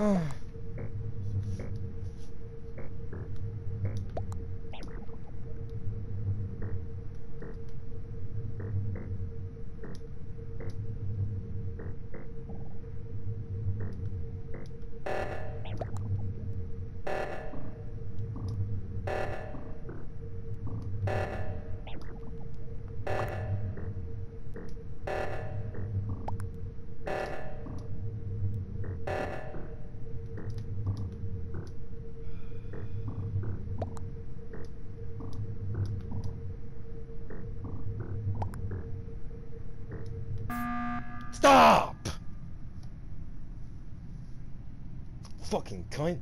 Oh. you Stop! Fucking cunt.